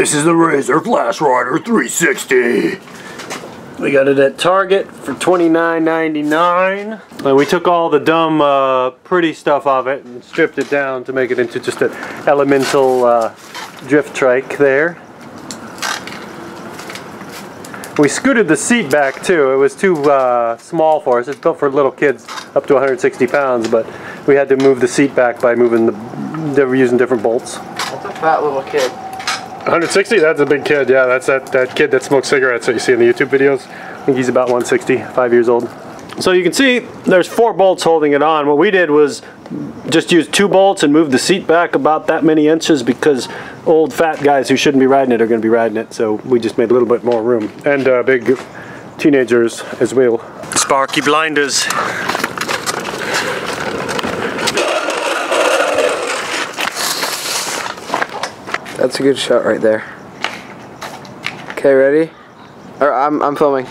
This is the Razor Flash Rider 360. We got it at Target for $29.99. We took all the dumb, uh, pretty stuff off it and stripped it down to make it into just an elemental uh, drift trike there. We scooted the seat back too. It was too uh, small for us. It's built for little kids up to 160 pounds, but we had to move the seat back by moving the, they were using different bolts. That's a fat little kid. 160? That's a big kid, yeah. That's that, that kid that smokes cigarettes that you see in the YouTube videos. I think he's about 160, five years old. So you can see there's four bolts holding it on. What we did was just use two bolts and move the seat back about that many inches because old fat guys who shouldn't be riding it are going to be riding it. So we just made a little bit more room. And uh, big teenagers as well. Sparky blinders. That's a good shot right there. Okay, ready? Or I'm I'm filming.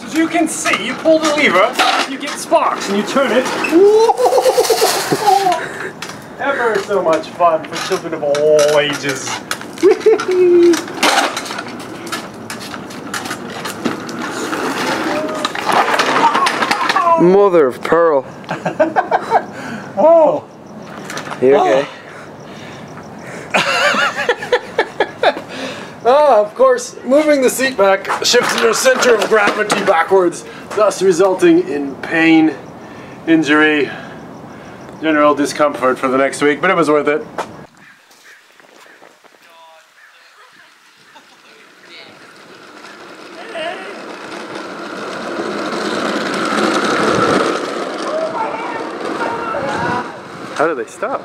As you can see, you pull the lever, you get sparks, and you turn it. Ever so much fun for children of all ages. Mother of pearl. Oh! You okay? Ah, of course, moving the seat back shifted our center of gravity backwards, thus resulting in pain, injury, general discomfort for the next week, but it was worth it. How do they stop?